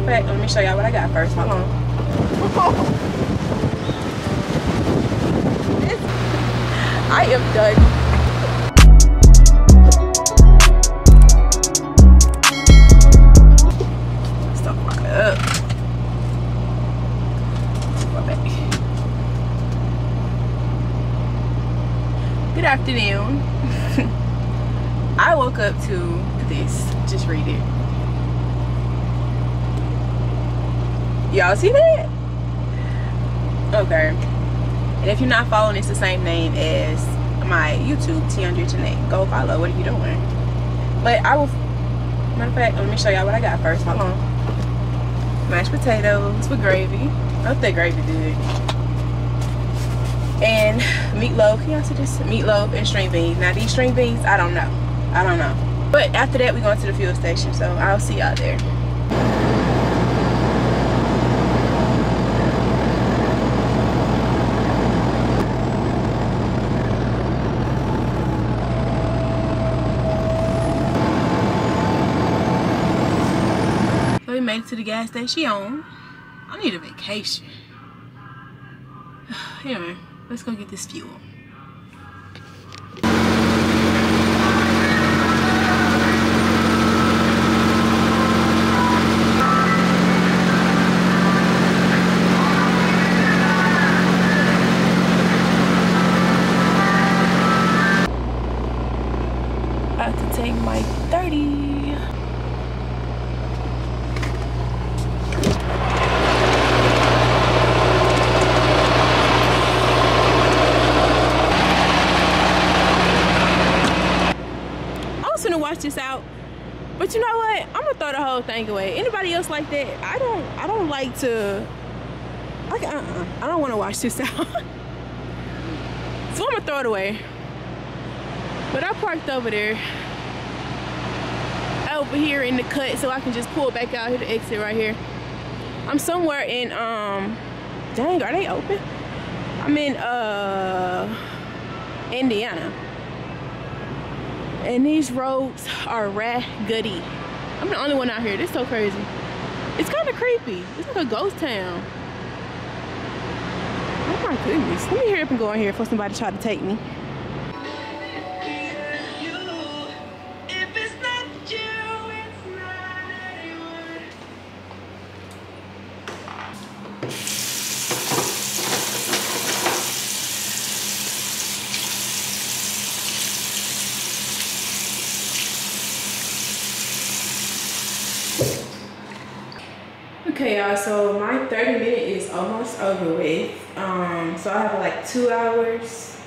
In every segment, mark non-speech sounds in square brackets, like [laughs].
Of fact, let me show y'all what I got first. Hold on. [laughs] I am done. Uh, back. Good afternoon. [laughs] I woke up to this. Just read it. Y'all see that? Okay. And if you're not following, it's the same name as my YouTube, Tiandra Janae. Go follow. What are you doing? But I will. Matter of fact, let me show y'all what I got first. Hold on. Mashed potatoes with gravy. I that gravy good. And meatloaf. Can y'all see this? Meatloaf and string beans. Now these string beans, I don't know. I don't know. But after that, we're going to the fuel station. So I'll see y'all there. Made it to the gas station. I need a vacation. [sighs] Anyway, let's go get this fuel. About to take my 30. I was gonna watch this out, but you know what? I'm gonna throw the whole thing away. Anybody else like that? I don't. I don't like to. I. I don't want to watch this [laughs] out. so I'm gonna throw it away. But I parked over there, over here in the cut, so I can just pull back out here to exit right here. I'm somewhere in um. Dang, are they open? I'm in uh Indiana. And these roads are raggedy. I'm the only one out here. This is so crazy. It's kind of creepy. It's like a ghost town. Oh my goodness. Let me hurry up and go in here before somebody try to take me. Okay, y'all. So my 30 minute is almost over with. Um, so I have like two hours,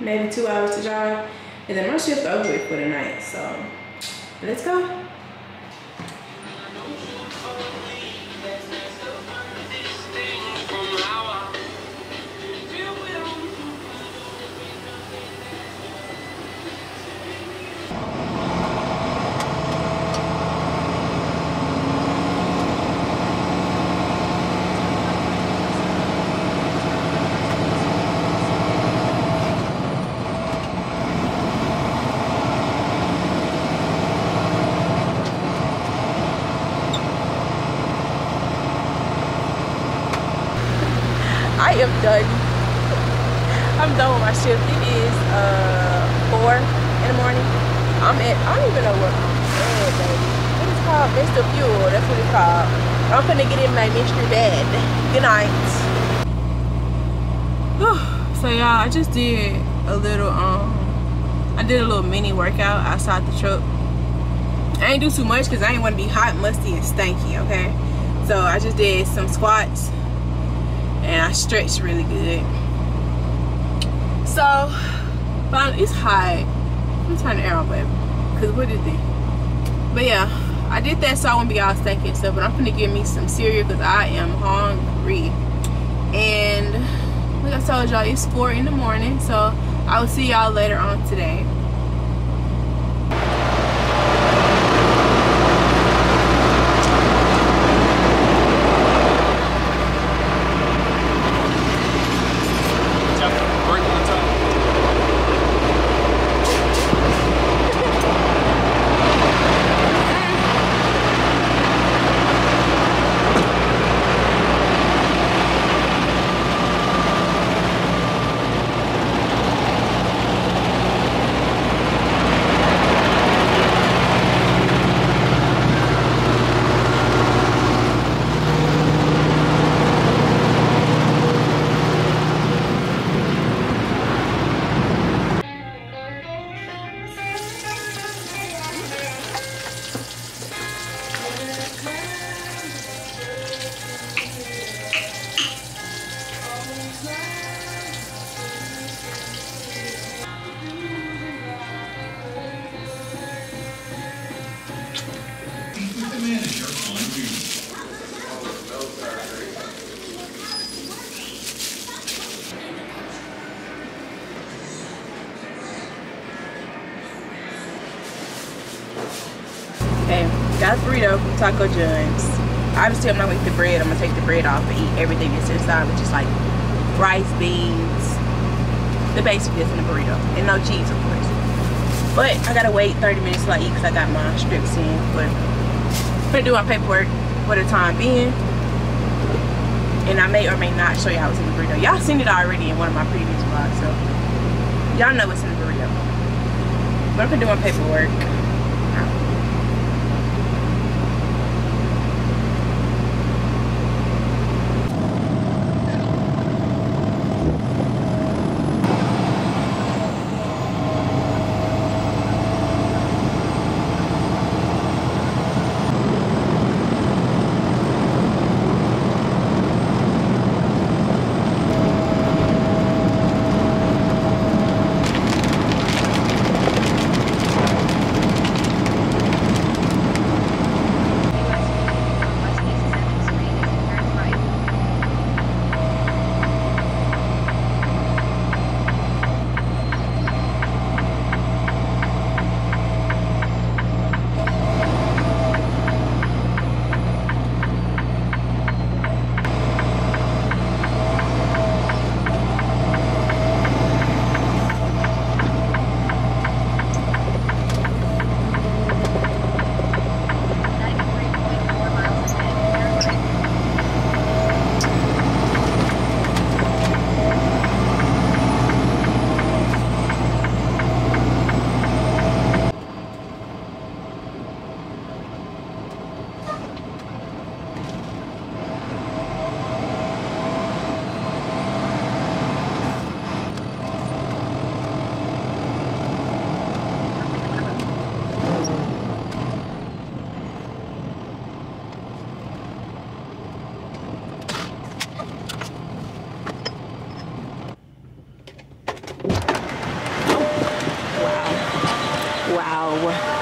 maybe two hours to drive, and then my shift over with for the night. So let's go. I am done. [laughs] I'm done with my shift. It is uh four in the morning. I'm at I don't even know what I'm at, baby. What is called Mr. Fuel. That's what it's called. I'm gonna get in my mystery bed. Good night. so y'all, I just did a little um I did a little mini workout outside the truck. I ain't do too much because I ain't want to be hot, musty, and stanky, okay? So I just did some squats and I stretched really good. So, finally, it's hot. Me turn the air on, baby. Cause what is it? But yeah, I did that so I won't be all stanky and stuff. But I'm gonna give me some cereal because I am hungry. And like I told y'all, it's four in the morning. So I will see y'all later on today. Okay, got a burrito from Taco John's. Obviously, I'm not gonna eat the bread. I'm gonna take the bread off and eat everything that's inside, which is like rice, beans, the basic is in the burrito, and no cheese, of course. But I gotta wait 30 minutes till I eat because I got my strips in. But I'm gonna do my paperwork for the time being. And I may or may not show y'all what's in the burrito. Y'all seen it already in one of my previous vlogs, so y'all know what's in the burrito. But I'm gonna do my paperwork.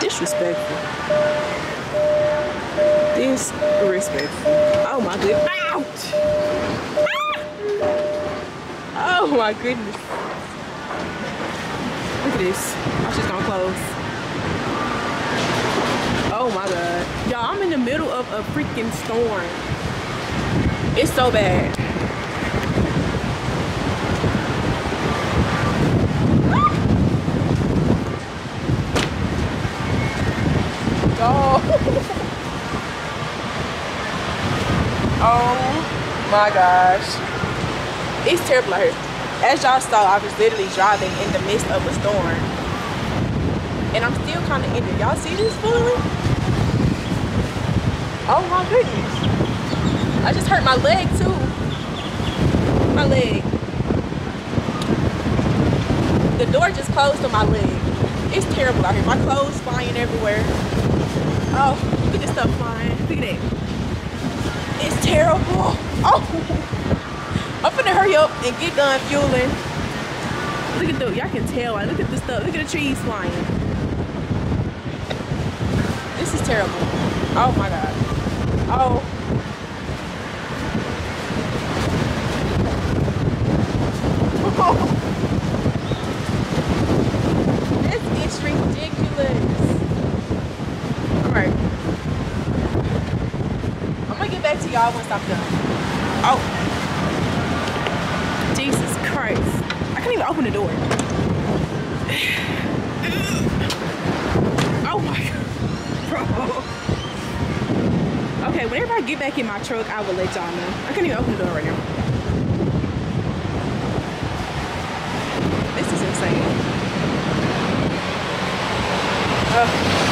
Disrespectful. Disrespectful. Oh my goodness. Ouch! Ah! Oh my goodness. Look at this. I'm just gonna close. Oh my god. Y'all, I'm in the middle of a freaking storm. It's so bad. Oh. [laughs] oh my gosh. It's terrible out here. As y'all saw, I was literally driving in the midst of a storm. And I'm still kind of injured. Y'all see this feeling? Oh my goodness. I just hurt my leg too. My leg. The door just closed on my leg. It's terrible out here. My clothes flying everywhere. Oh, look at this stuff flying. Look at that. It's terrible. Oh, I'm gonna hurry up and get done fueling. Look at the, y'all can tell. Like, look at the stuff. Look at the trees flying. This is terrible. Oh my God. Oh. [laughs] oh. Y'all once I'm done. Oh. Jesus Christ. I can't even open the door. [sighs] oh my God. Bro. Okay, whenever I get back in my truck, I will let y'all know. I can't even open the door right now. This is insane. Oh.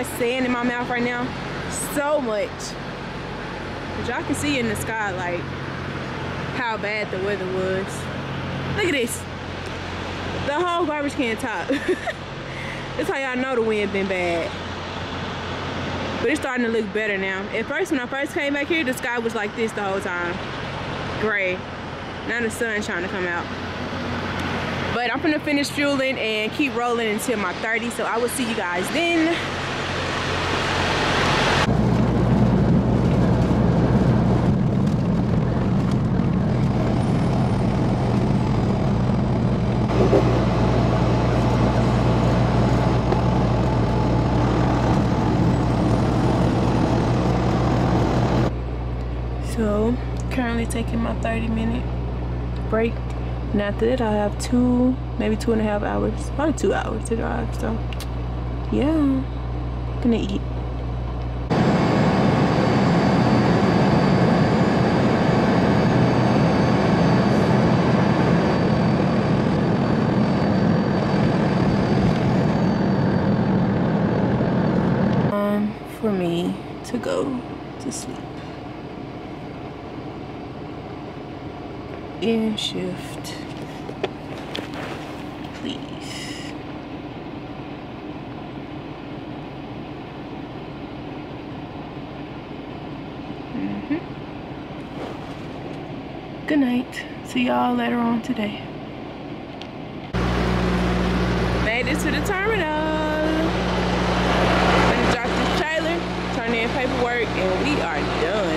Much sand in my mouth right now. So much. But y'all can see in the sky like how bad the weather was. Look at this. The whole garbage can top. [laughs] That's how y'all know the wind been bad. But it's starting to look better now. At first, when I first came back here, the sky was like this the whole time. Gray. Now the sun's trying to come out. But I'm gonna finish fueling and keep rolling until my 30. So I will see you guys then. So currently taking my 30 minute break. And after that I have two, maybe two and a half hours, probably two hours to drive. So yeah, gonna eat. For me to go to sleep. In shift. Please. Mm -hmm. good night. See y'all later on today. Made it to the terminal gonna drop this trailer turn in paperwork and we are done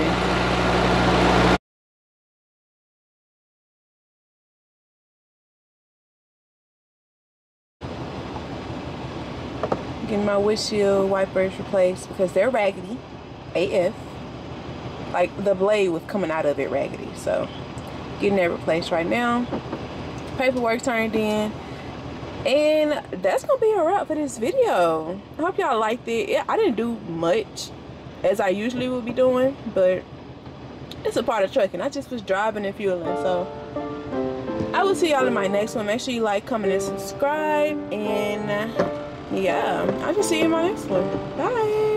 getting my windshield wipers replaced because they're raggedy AF. Like the blade was coming out of it raggedy. So getting that replaced right now. Paperwork turned in. And that's gonna be a wrap for this video. I hope y'all liked it. I didn't do much as I usually would be doing, but it's a part of trucking. I just was driving and fueling. So I will see y'all in my next one. Make sure you like, comment, and subscribe. And yeah, I'll just see you in my next one. Bye.